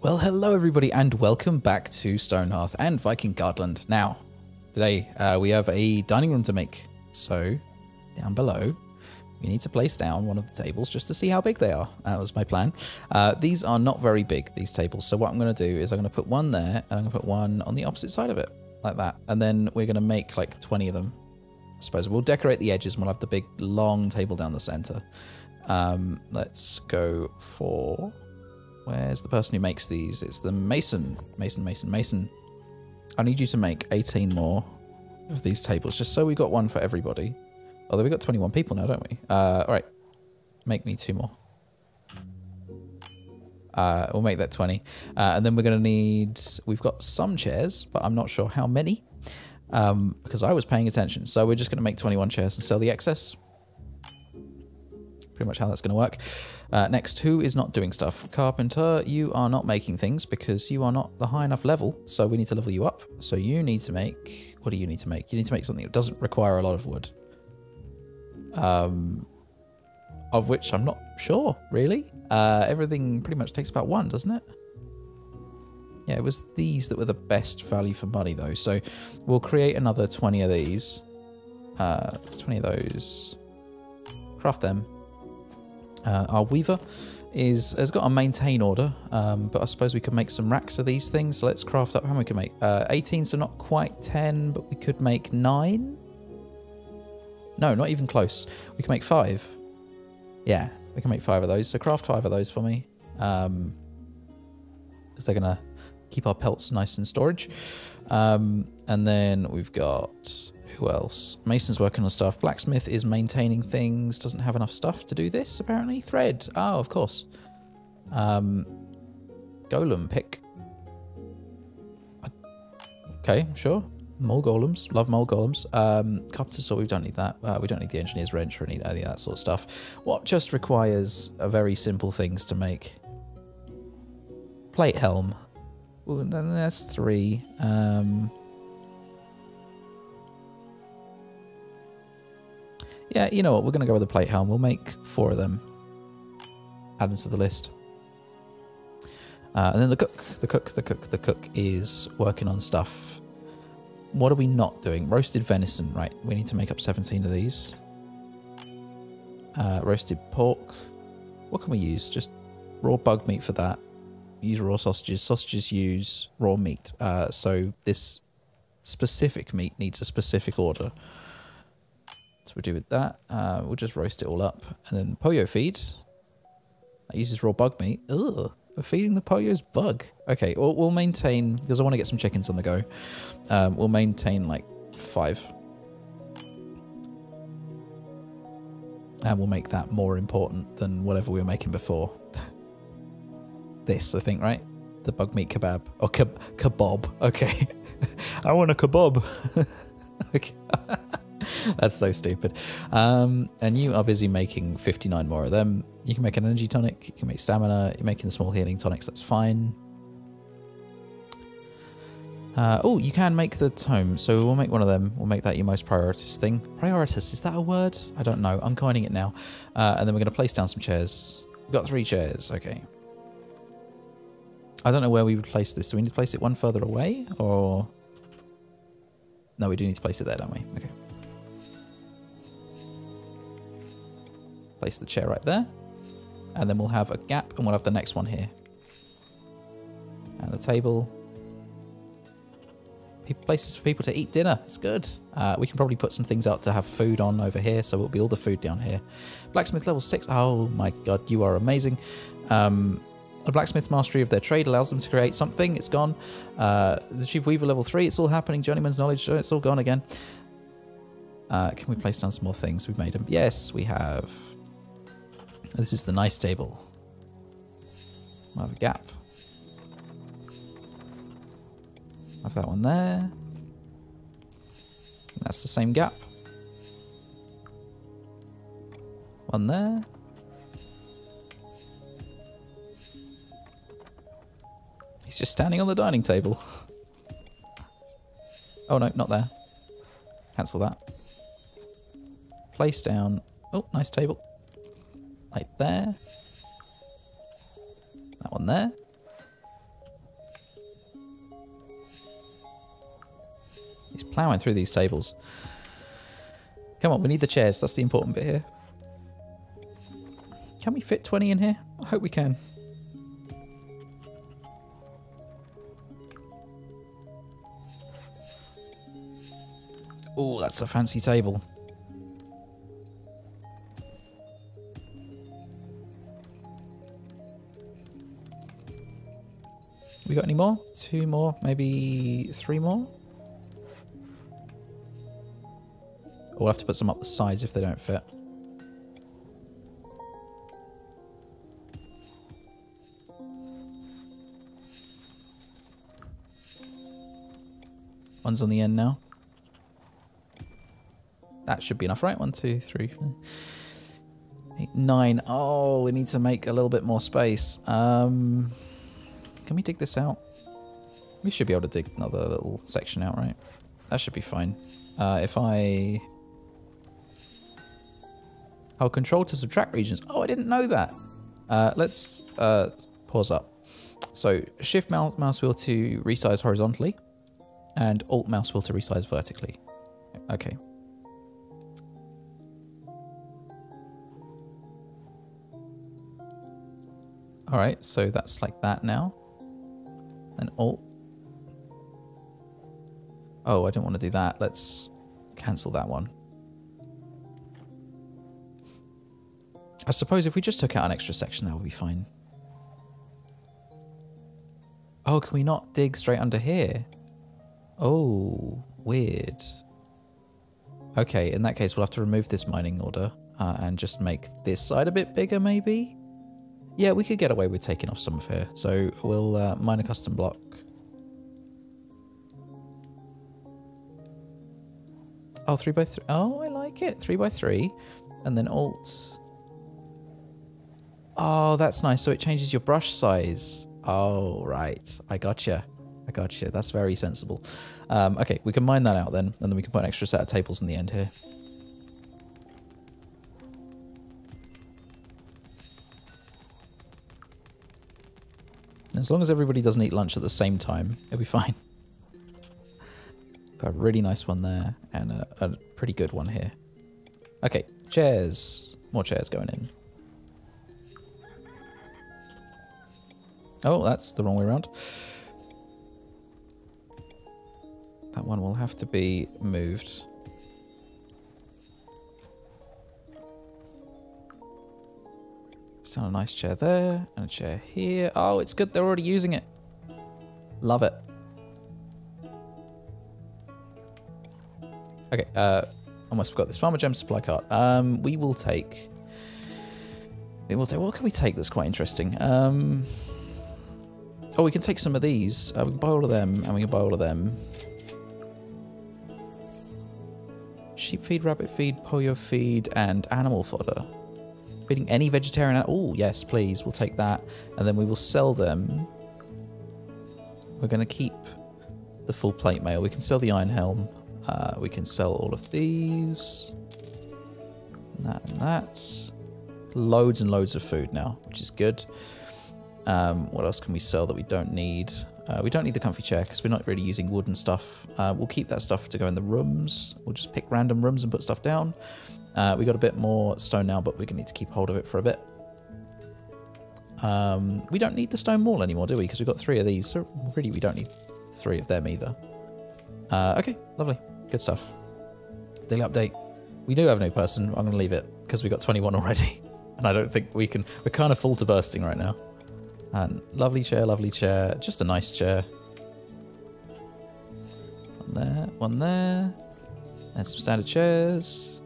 Well, hello everybody, and welcome back to Stonehearth and Viking Guardland. Now, today uh, we have a dining room to make. So, down below, we need to place down one of the tables just to see how big they are. That was my plan. Uh, these are not very big, these tables. So what I'm going to do is I'm going to put one there, and I'm going to put one on the opposite side of it, like that. And then we're going to make like 20 of them. I suppose we'll decorate the edges and we'll have the big long table down the center. Um, let's go for Where's the person who makes these? It's the mason. Mason, mason, mason. I need you to make 18 more of these tables, just so we got one for everybody. Although we got 21 people now, don't we? Uh, all right. Make me two more. Uh, we'll make that 20. Uh, and then we're going to need... We've got some chairs, but I'm not sure how many. Um, because I was paying attention. So we're just going to make 21 chairs and sell the excess. Pretty much how that's going to work. Uh, next, who is not doing stuff? Carpenter, you are not making things because you are not the high enough level. So we need to level you up. So you need to make... What do you need to make? You need to make something that doesn't require a lot of wood. Um, of which I'm not sure, really. Uh, everything pretty much takes about one, doesn't it? Yeah, it was these that were the best value for money, though. So we'll create another 20 of these. Uh, 20 of those. Craft them. Uh, our weaver is has got a maintain order, um, but I suppose we could make some racks of these things. So let's craft up how many we can make. Uh, 18, so not quite 10, but we could make nine. No, not even close. We can make five. Yeah, we can make five of those. So craft five of those for me. Um, because they're gonna keep our pelts nice in storage. Um, and then we've got who else? Mason's working on stuff. Blacksmith is maintaining things. Doesn't have enough stuff to do this, apparently. Thread. Oh, of course. Um, golem pick. Okay, sure. Mole golems. Love mole golems. Um, carpenter saw we don't need that. Uh, we don't need the engineer's wrench or any, any of that sort of stuff. What just requires a very simple things to make? Plate helm. Ooh, then that's three. Um, Yeah, you know what? We're going to go with the plate helm. We'll make four of them. Add them to the list. Uh, and then the cook, the cook, the cook, the cook is working on stuff. What are we not doing? Roasted venison, right? We need to make up 17 of these. Uh, roasted pork. What can we use? Just raw bug meat for that. Use raw sausages. Sausages use raw meat. Uh, so this specific meat needs a specific order. So we'll do with that. Uh, we'll just roast it all up. And then pollo feed. That uses raw bug meat. Ugh. We're feeding the pollos bug. Okay, we'll, we'll maintain, because I want to get some chickens on the go. Um, we'll maintain like five. And we'll make that more important than whatever we were making before. this, I think, right? The bug meat kebab. Or keb kebab. Okay. I want a kebab. okay. That's so stupid. Um, and you are busy making 59 more of them. You can make an energy tonic, you can make stamina, you're making small healing tonics, that's fine. Uh, oh, you can make the tome, so we'll make one of them. We'll make that your most prioritous thing. Prioritous, is that a word? I don't know. I'm coining it now. Uh, and then we're going to place down some chairs. We've got three chairs, okay. I don't know where we would place this. Do we need to place it one further away, or... No, we do need to place it there, don't we? Okay. Place the chair right there. And then we'll have a gap and we'll have the next one here. And the table. Places for people to eat dinner. It's good. Uh, we can probably put some things out to have food on over here. So it'll be all the food down here. Blacksmith level 6. Oh my god, you are amazing. Um, a blacksmith mastery of their trade allows them to create something. It's gone. Uh, the chief weaver level 3. It's all happening. Journeyman's knowledge. It's all gone again. Uh, can we place down some more things? We've made them. Yes, we have. This is the nice table. I have a gap. Have that one there. That's the same gap. One there. He's just standing on the dining table. oh no, not there. Cancel that. Place down. Oh, nice table. Right there. That one there. He's plowing through these tables. Come on, we need the chairs. That's the important bit here. Can we fit 20 in here? I hope we can. Oh, that's a fancy table. We got any more? Two more, maybe three more? We'll have to put some up the sides if they don't fit. One's on the end now. That should be enough, right? One, two, three, eight, nine. Oh, we need to make a little bit more space. Um, can we dig this out? We should be able to dig another little section out, right? That should be fine. Uh, if I... Oh, control to subtract regions. Oh, I didn't know that. Uh, let's uh, pause up. So, shift mouse, mouse wheel to resize horizontally, and alt mouse wheel to resize vertically. Okay. All right, so that's like that now. Then alt. Oh, I don't want to do that. Let's cancel that one. I suppose if we just took out an extra section, that would be fine. Oh, can we not dig straight under here? Oh, weird. Okay, in that case, we'll have to remove this mining order uh, and just make this side a bit bigger, maybe? Yeah, we could get away with taking off some of here. So we'll uh, mine a custom block. Oh, three by three. Oh, I like it. Three by three. And then alt. Oh, that's nice. So it changes your brush size. Oh, right. I gotcha. I gotcha. That's very sensible. Um, okay, we can mine that out then. And then we can put an extra set of tables in the end here. As long as everybody doesn't eat lunch at the same time, it'll be fine. Got a really nice one there and a, a pretty good one here. Okay, chairs. More chairs going in. Oh, that's the wrong way around. That one will have to be moved. A nice chair there, and a chair here. Oh, it's good they're already using it. Love it. Okay, uh, almost forgot this. Farmer Gem supply cart. Um, we will take... We will take... What can we take that's quite interesting? Um... Oh, we can take some of these. Uh, we can buy all of them, and we can buy all of them. Sheep feed, rabbit feed, pollo feed, and animal fodder. Feeding any vegetarian... At all. Yes, please. We'll take that. And then we will sell them. We're going to keep the full plate mail. We can sell the iron helm. Uh, we can sell all of these. And that and that. Loads and loads of food now, which is good. Um, what else can we sell that we don't need? Uh, we don't need the comfy chair because we're not really using wood and stuff. Uh, we'll keep that stuff to go in the rooms. We'll just pick random rooms and put stuff down. Uh, we got a bit more stone now, but we're going to need to keep hold of it for a bit. Um, we don't need the stone wall anymore, do we? Because we've got three of these, so really we don't need three of them either. Uh, okay, lovely. Good stuff. Daily update. We do have a new person. I'm going to leave it because we got 21 already. And I don't think we can... We're kind of full to bursting right now. And lovely chair, lovely chair. Just a nice chair. One there, one there. And some standard chairs.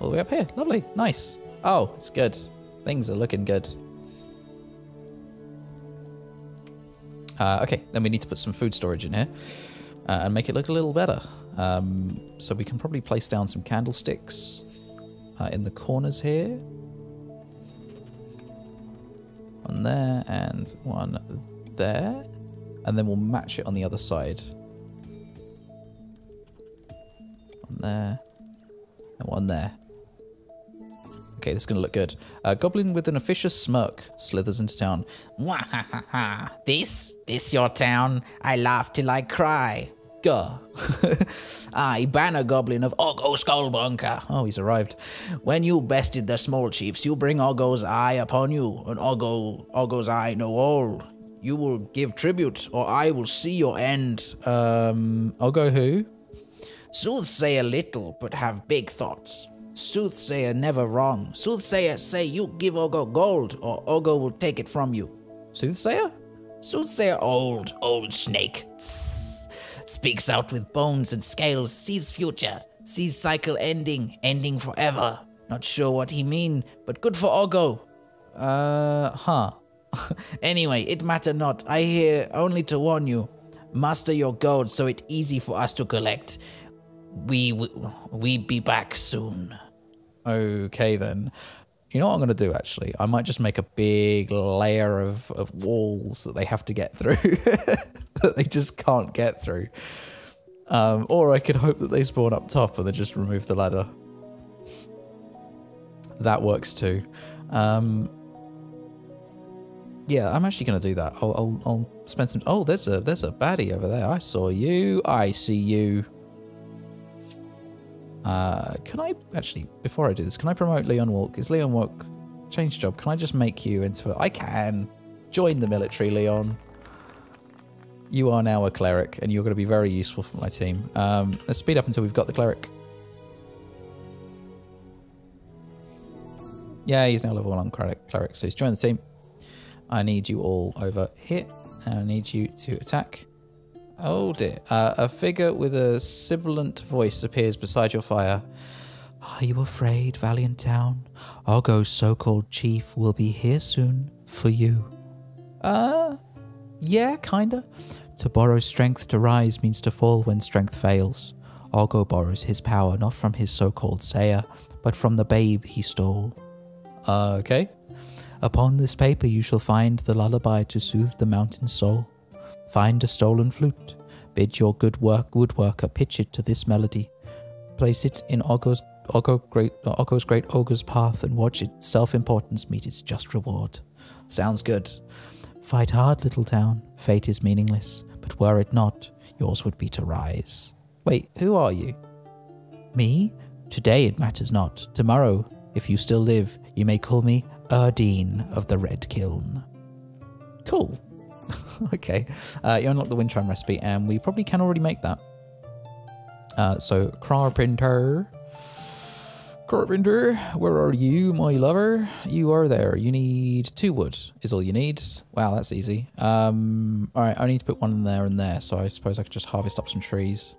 All the way up here. Lovely. Nice. Oh, it's good. Things are looking good. Uh, okay, then we need to put some food storage in here uh, and make it look a little better. Um, so we can probably place down some candlesticks uh, in the corners here. One there and one there. And then we'll match it on the other side. One there and one there. Okay, this is going to look good. A goblin with an officious smirk slithers into town. Mwahaha. This? This your town? I laugh till I cry. Gah. I, Banner Goblin of Ogo Skullbunker. oh, he's arrived. When you bested the small chiefs, you bring Ogo's eye upon you, and Ogo, Ogo's eye know all. You will give tribute, or I will see your end. Um, I'll go who? Soothsayer little, but have big thoughts. Soothsayer never wrong. Soothsayer say you give Ogo gold, or Ogo will take it from you. Soothsayer? Soothsayer old, old snake. Speaks out with bones and scales, sees future, sees cycle ending, ending forever. Not sure what he mean, but good for Ogo. Uh, huh. Anyway, it matter not. I here only to warn you. Master your gold so it easy for us to collect. We we, we be back soon. Okay then. You know what I'm going to do actually? I might just make a big layer of, of walls that they have to get through that they just can't get through. Um, or I could hope that they spawn up top and then just remove the ladder. That works too. Um, yeah, I'm actually going to do that. I'll, I'll, I'll spend some. Oh, there's a there's a baddie over there. I saw you. I see you. Uh, can I actually, before I do this, can I promote Leon Wolk? Is Leon Wolk change job? Can I just make you into a, I can. Join the military, Leon. You are now a cleric, and you're going to be very useful for my team. Um, let's speed up until we've got the cleric. Yeah, he's now level one cleric, cleric, so he's joined the team. I need you all over here, and I need you to attack. Oh dear. Uh, a figure with a sibilant voice appears beside your fire. Are you afraid, valiant town? Ogo's so-called chief will be here soon for you. Uh, yeah, kinda. To borrow strength to rise means to fall when strength fails. Ogo borrows his power not from his so-called sayer, but from the babe he stole. Uh, okay. Upon this paper you shall find the lullaby to soothe the mountain soul. Find a stolen flute. Bid your good work woodworker pitch it to this melody. Place it in Ogo's, Ogo great, Ogo's great ogre's path and watch its self-importance meet its just reward. Sounds good. Fight hard, little town. Fate is meaningless, but were it not, yours would be to rise. Wait, who are you? Me? Today it matters not. Tomorrow, if you still live, you may call me Erdine of the Red Kiln. Cool. okay. Uh, you unlock the wind chime recipe, and we probably can already make that. Uh, so, carpenter. Carpenter, where are you, my lover? You are there. You need two wood, is all you need. Wow, that's easy. Um, all right, I need to put one in there and there, so I suppose I could just harvest up some trees.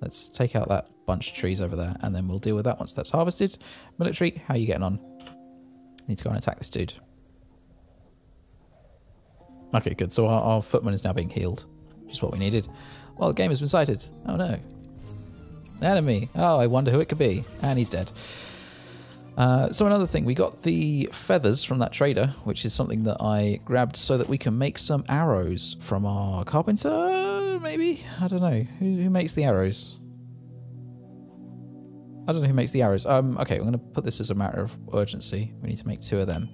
Let's take out that bunch of trees over there, and then we'll deal with that once that's harvested. Military, how are you getting on? Need to go and attack this dude. Okay, good. So our, our footman is now being healed, which is what we needed. Well, the game has been sighted. Oh no. Enemy. Oh, I wonder who it could be. And he's dead. Uh, so another thing, we got the feathers from that trader, which is something that I grabbed so that we can make some arrows from our carpenter, maybe? I don't know. Who, who makes the arrows? I don't know who makes the arrows. Um, okay, I'm going to put this as a matter of urgency. We need to make two of them.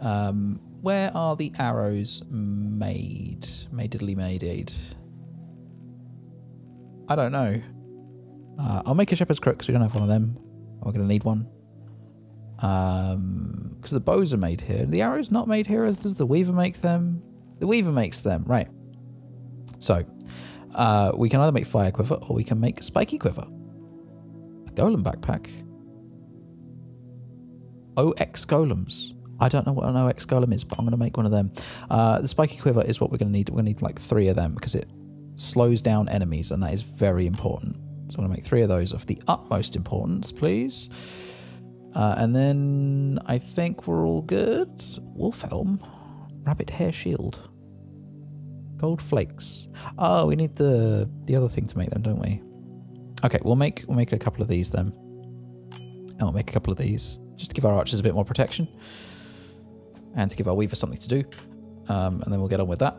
Um, where are the arrows made? Made diddly made. I don't know. Uh, I'll make a shepherd's crook because we don't have one of them. We're going to need one. Um, because the bows are made here. The arrows not made here. Does the weaver make them? The weaver makes them, right? So, uh, we can either make fire quiver or we can make spiky quiver. A golem backpack. OX golems. I don't know what an OX golem is, but I'm going to make one of them. Uh, the spiky quiver is what we're going to need. We're going to need like three of them because it slows down enemies, and that is very important. So I'm going to make three of those of the utmost importance, please. Uh, and then I think we're all good. Wolf helm, rabbit hair shield, gold flakes. Oh, we need the the other thing to make them, don't we? Okay, we'll make we'll make a couple of these then. And we'll make a couple of these just to give our archers a bit more protection and to give our weaver something to do. Um, and then we'll get on with that.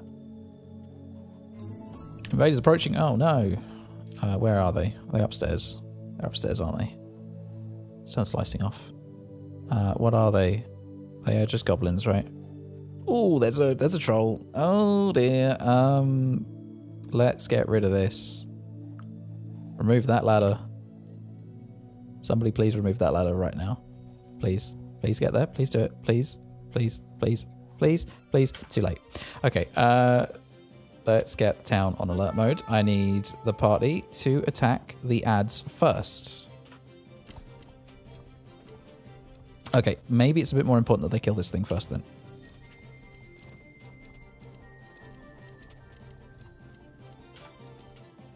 Invaders approaching. Oh no. Uh, where are they? Are they upstairs? They're upstairs, aren't they? Start slicing off. Uh, what are they? They are just goblins, right? Oh, there's a there's a troll. Oh dear. Um, let's get rid of this. Remove that ladder. Somebody please remove that ladder right now. Please. Please get there. Please do it. Please. Please. Please. Please. Please. Too late. Okay. Uh, let's get town on alert mode. I need the party to attack the ads first. Okay, maybe it's a bit more important that they kill this thing first then.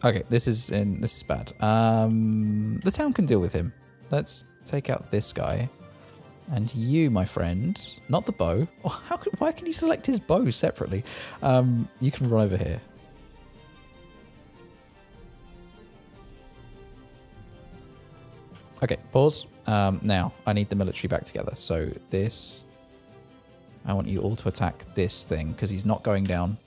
Okay, this is in this is bad. Um, the town can deal with him. Let's take out this guy, and you, my friend, not the bow. Oh, how? Can, why can you select his bow separately? Um, you can run over here. Okay, pause. Um, now I need the military back together. So this, I want you all to attack this thing because he's not going down.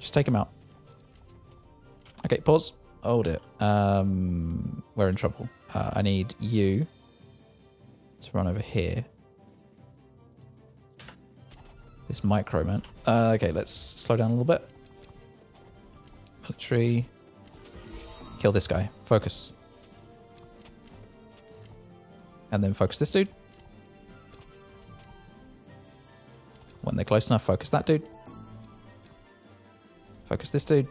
Just take him out. Okay, pause. Hold it. Um, we're in trouble. Uh, I need you to run over here. This micro man. Uh, okay, let's slow down a little bit. Military. Kill this guy. Focus. And then focus this dude. When they're close enough, focus that dude. Focus this dude.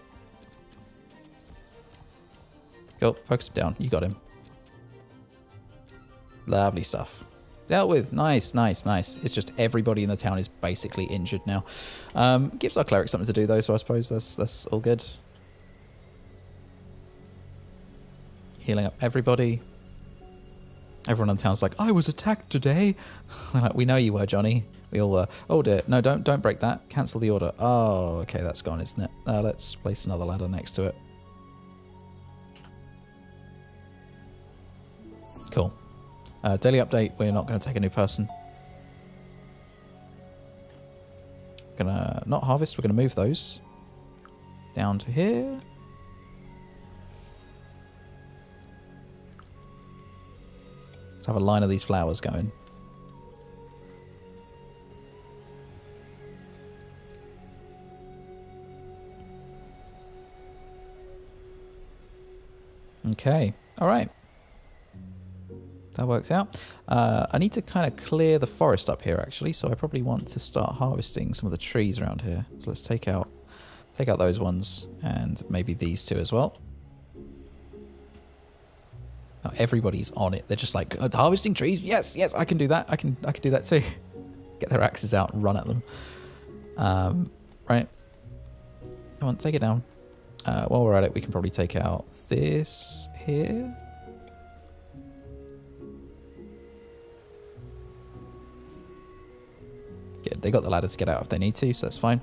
Go, focus down. You got him. Lovely stuff. Dealt with. Nice, nice, nice. It's just everybody in the town is basically injured now. Um, gives our cleric something to do though, so I suppose that's that's all good. Healing up everybody. Everyone in the town's like, I was attacked today. like, we know you were, Johnny. We all were. Oh dear. No, don't don't break that. Cancel the order. Oh, okay, that's gone, isn't it? Uh, let's place another ladder next to it. Cool. Uh, daily update. We're not going to take a new person. Gonna not harvest. We're going to move those down to here. Let's have a line of these flowers going. Okay. All right. That works out. Uh, I need to kind of clear the forest up here, actually, so I probably want to start harvesting some of the trees around here. So let's take out, take out those ones, and maybe these two as well. Oh, everybody's on it. They're just like harvesting trees. Yes, yes, I can do that. I can, I can do that too. Get their axes out and run at them. Um, right. Come on, take it down. Uh, while we're at it, we can probably take out this here. Good. They got the ladder to get out if they need to, so that's fine.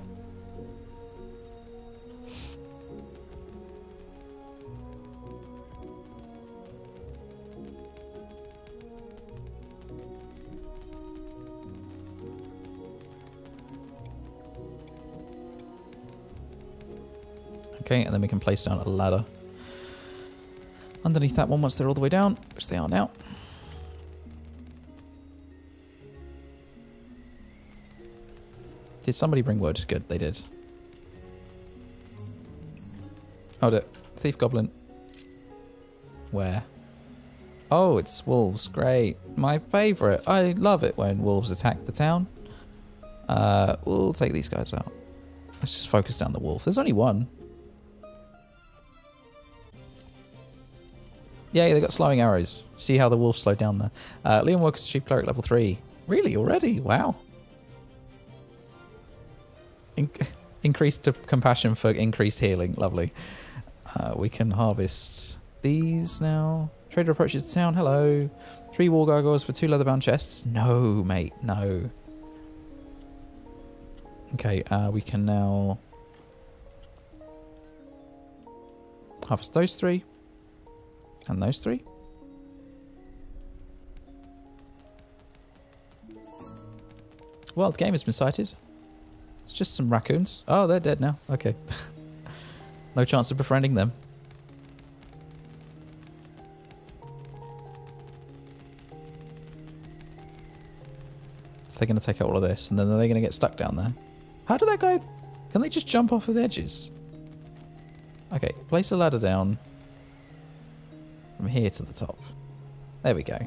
Okay, and then we can place down a ladder underneath that one once they're all the way down, which they are now. Did somebody bring wood? Good, they did. Hold it. Thief Goblin. Where? Oh, it's wolves. Great. My favourite. I love it when wolves attack the town. Uh, we'll take these guys out. Let's just focus down the wolf. There's only one. Yeah, they got slowing arrows. See how the wolf slowed down there. Uh, Leon Wilkins, Chief Cleric, level 3. Really? Already? Wow. In increased compassion for increased healing. Lovely. Uh, we can harvest these now. Trader approaches the town. Hello. Three war gargoyles for two leather-bound chests. No, mate. No. Okay, uh, we can now harvest those three. And those three. Wild game has been sighted. It's just some raccoons. Oh, they're dead now. Okay. no chance of befriending them. They're going to take out all of this, and then they're going to get stuck down there. How did that go? Can they just jump off of the edges? Okay, place a ladder down from here to the top. There we go.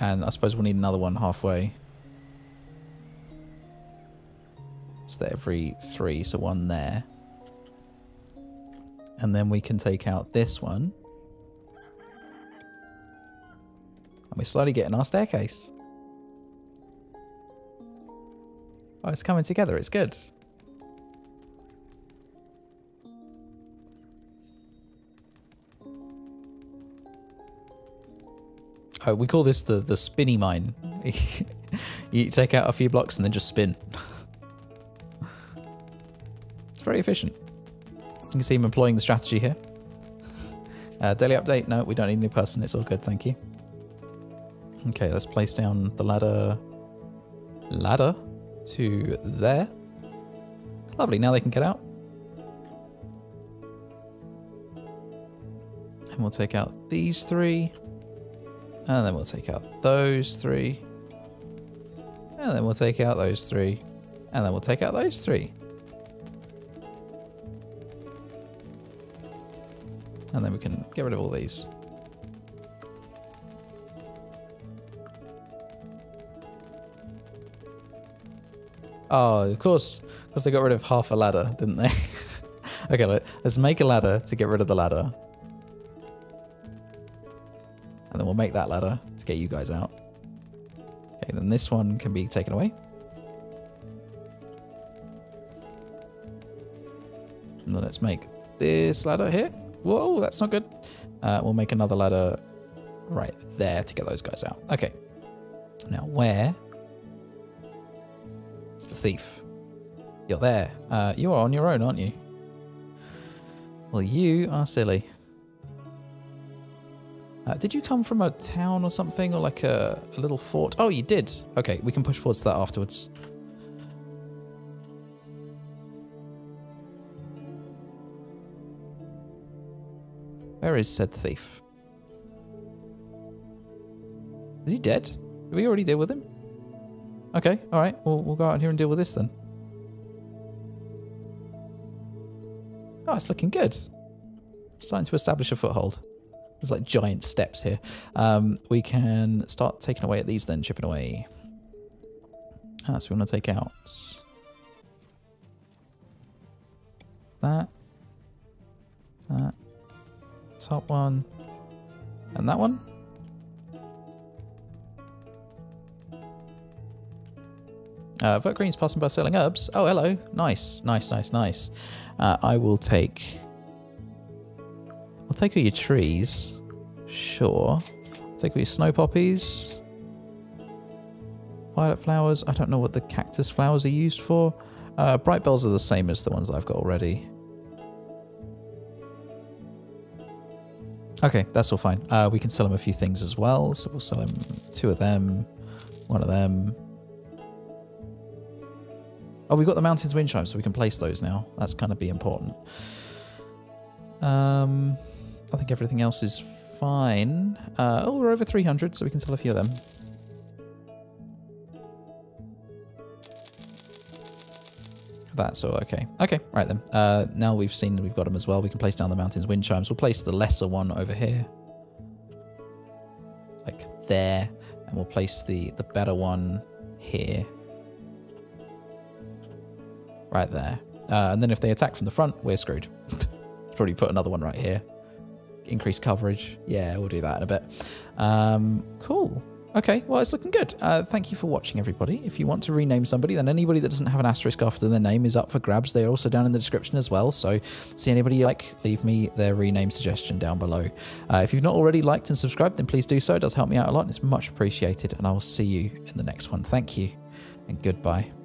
And I suppose we'll need another one halfway. That every three, so one there. And then we can take out this one. And we're slowly getting our staircase. Oh, it's coming together. It's good. Oh, we call this the, the spinny mine. you take out a few blocks and then just spin. very efficient. You can see him employing the strategy here. Uh, daily update. No, we don't need a new person. It's all good. Thank you. Okay, let's place down the ladder. Ladder to there. Lovely. Now they can get out. And we'll take out these three. And then we'll take out those three. And then we'll take out those three. And then we'll take out those three. And then we can get rid of all these. Oh, of course. Because they got rid of half a ladder, didn't they? okay, let, let's make a ladder to get rid of the ladder. And then we'll make that ladder to get you guys out. Okay, then this one can be taken away. And then let's make this ladder here. Whoa, that's not good. Uh, we'll make another ladder right there to get those guys out. Okay. Now, where is the thief? You're there. Uh, you are on your own, aren't you? Well, you are silly. Uh, did you come from a town or something, or like a, a little fort? Oh, you did. Okay, we can push forwards to that afterwards. Where is said thief? Is he dead? Did we already deal with him? Okay, alright. We'll, we'll go out here and deal with this then. Oh, it's looking good. Starting to establish a foothold. There's like giant steps here. Um, we can start taking away at these then, chipping away. Ah, so we want to take out that, that, top one, and that one. Uh, vote green's passing by selling herbs. Oh, hello. Nice, nice, nice, nice. Uh, I will take... I'll take all your trees. Sure. I'll take all your snow poppies. Violet flowers. I don't know what the cactus flowers are used for. Uh, bright bells are the same as the ones I've got already. Okay, that's all fine. Uh, we can sell him a few things as well. So we'll sell him two of them, one of them. Oh, we've got the mountains wind chime, so we can place those now. That's going to be important. Um, I think everything else is fine. Uh, oh, we're over 300, so we can sell a few of them. That's all okay. Okay, right then. Uh, now we've seen we've got them as well. We can place down the mountains wind chimes. We'll place the lesser one over here. Like there. And we'll place the, the better one here. Right there. Uh, and then if they attack from the front, we're screwed. Probably put another one right here. Increase coverage. Yeah, we'll do that in a bit. Um, cool. Okay, well, it's looking good. Uh, thank you for watching, everybody. If you want to rename somebody, then anybody that doesn't have an asterisk after their name is up for grabs. They are also down in the description as well. So, see anybody you like, leave me their rename suggestion down below. Uh, if you've not already liked and subscribed, then please do so. It does help me out a lot and it's much appreciated. And I will see you in the next one. Thank you and goodbye.